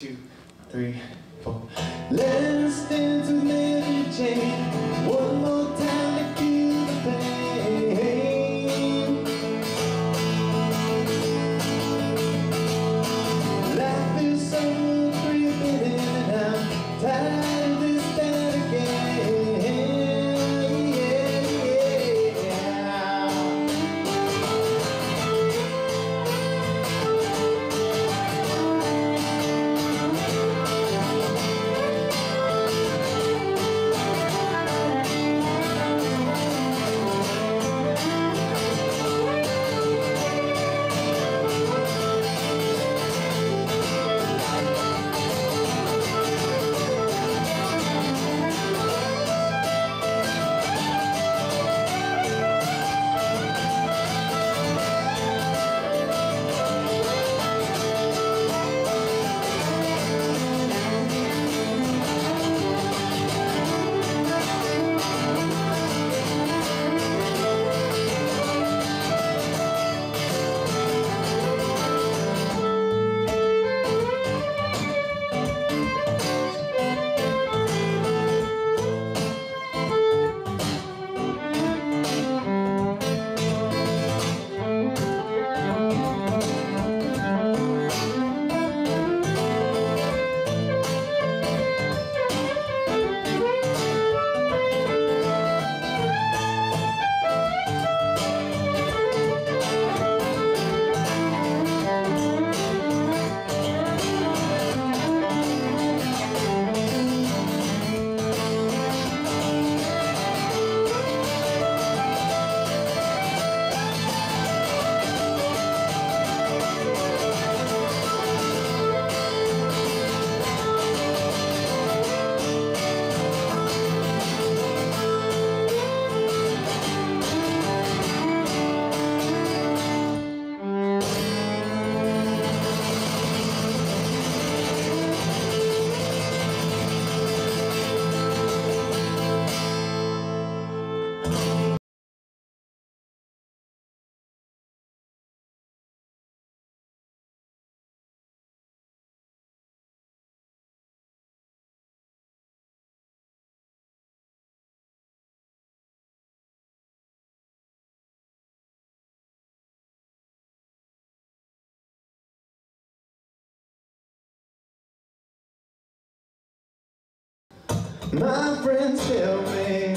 two, three, four. Let's dance with Mary Jane. My friends tell me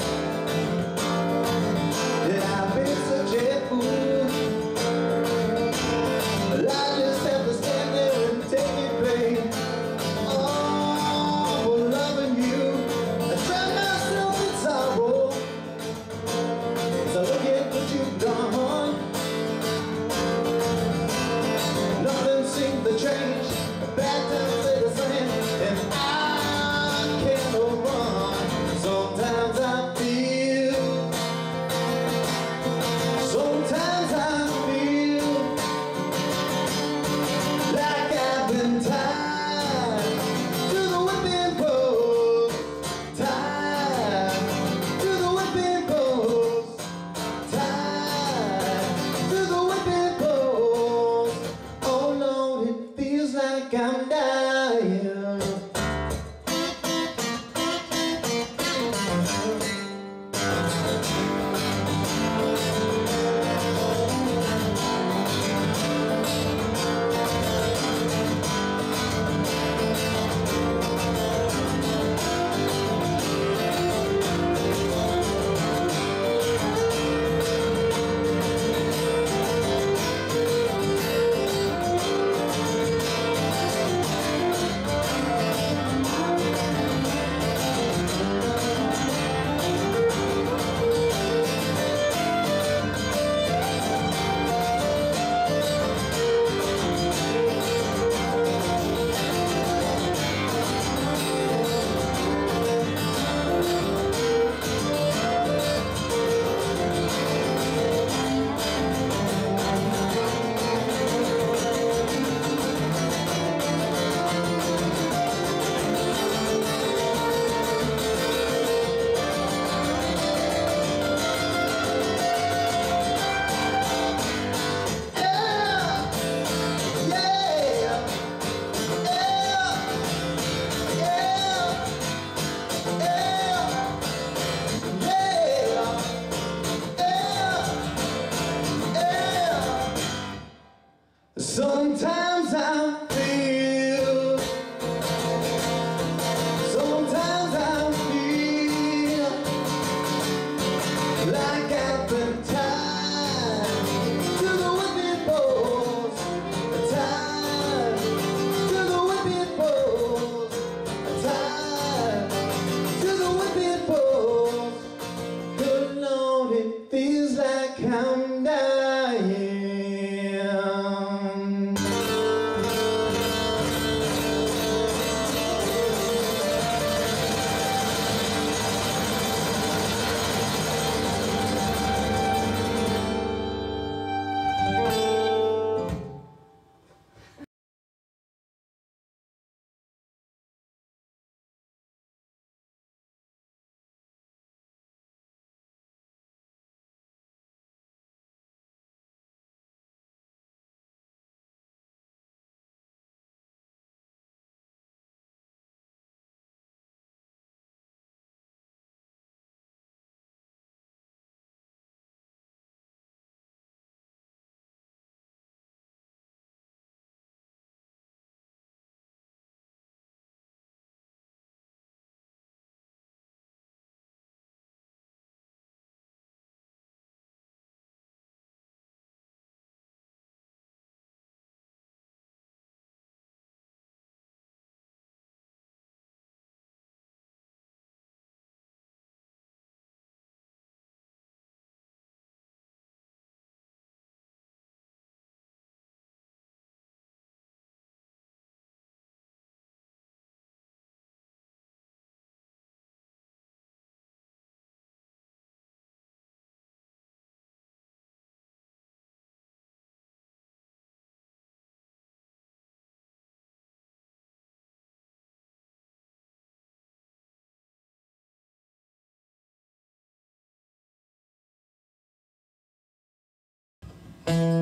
like a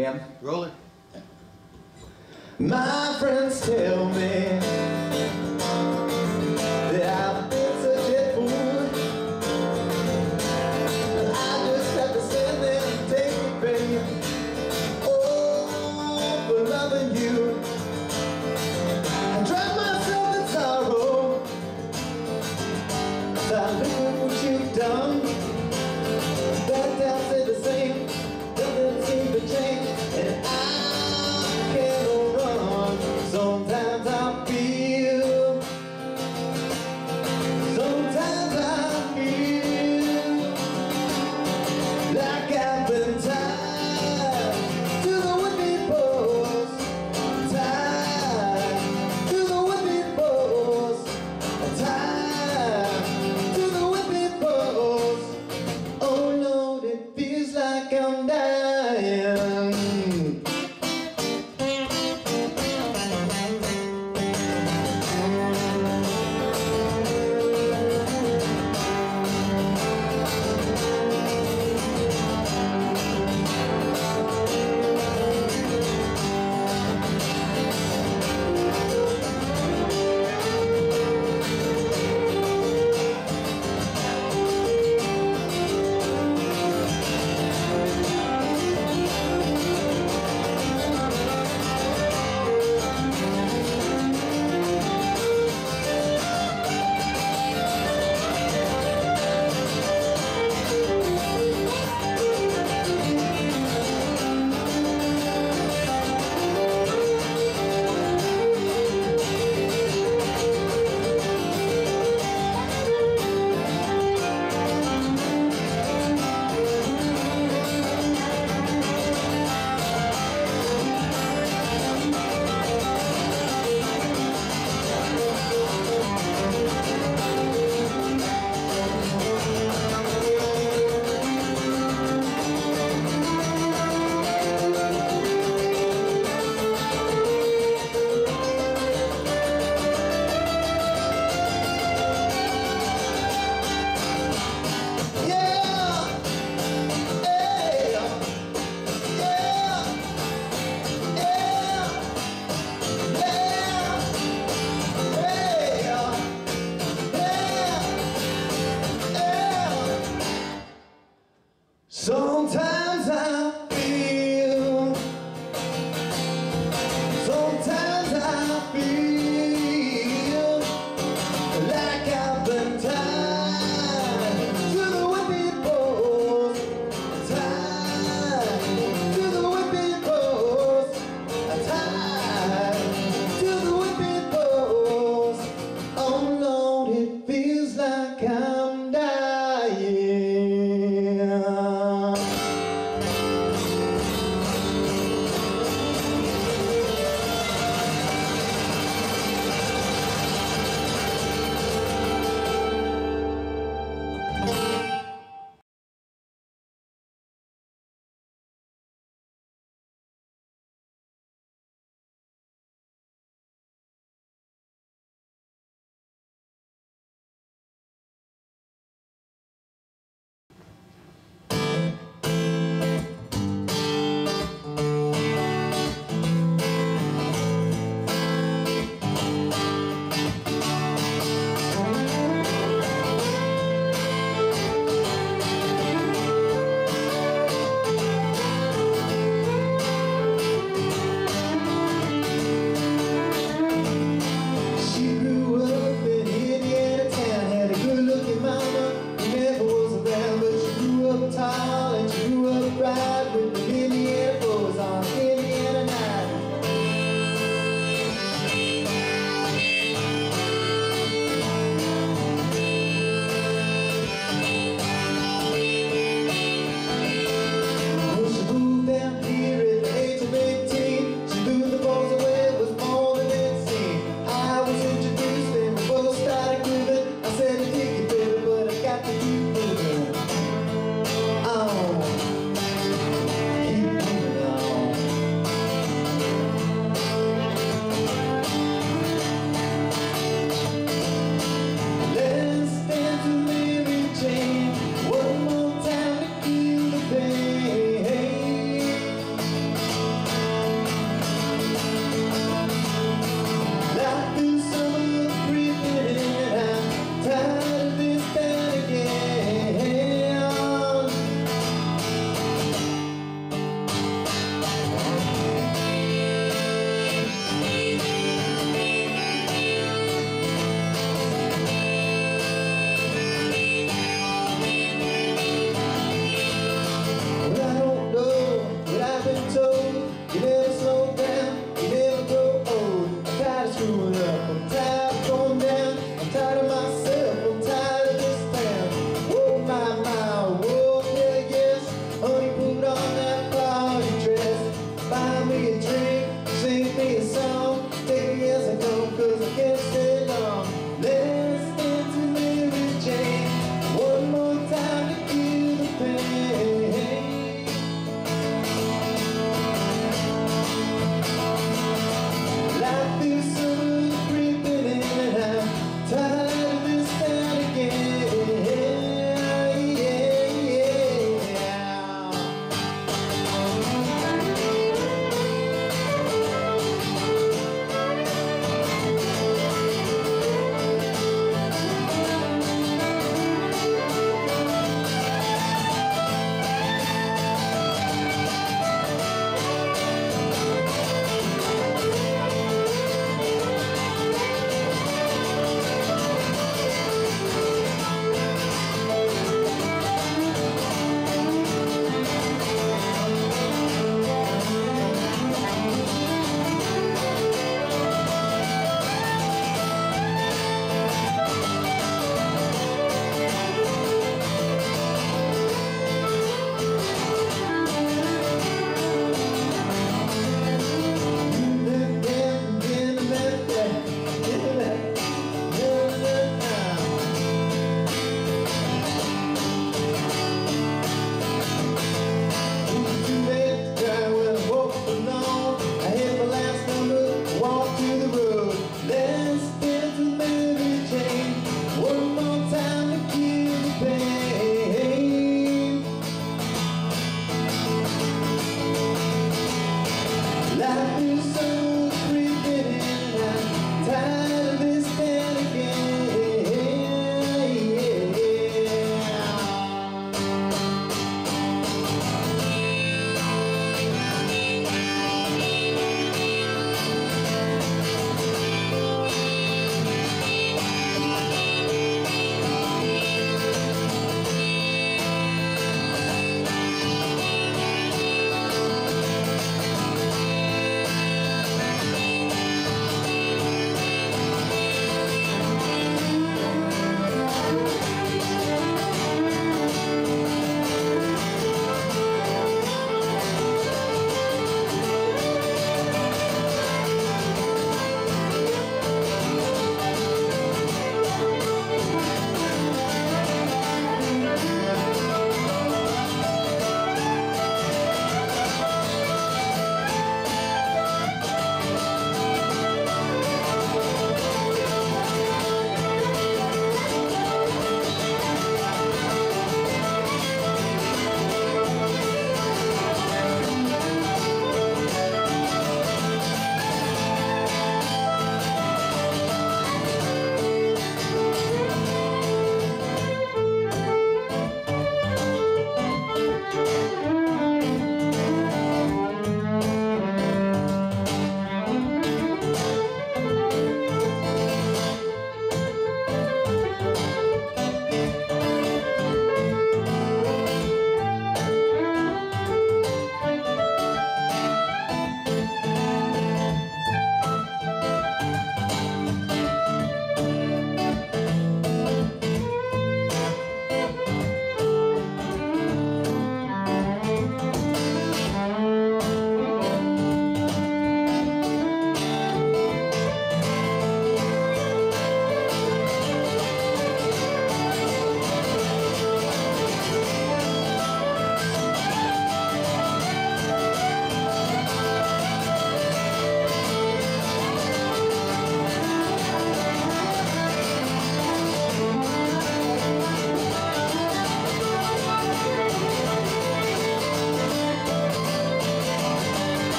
Em? Roll it. My friends tell me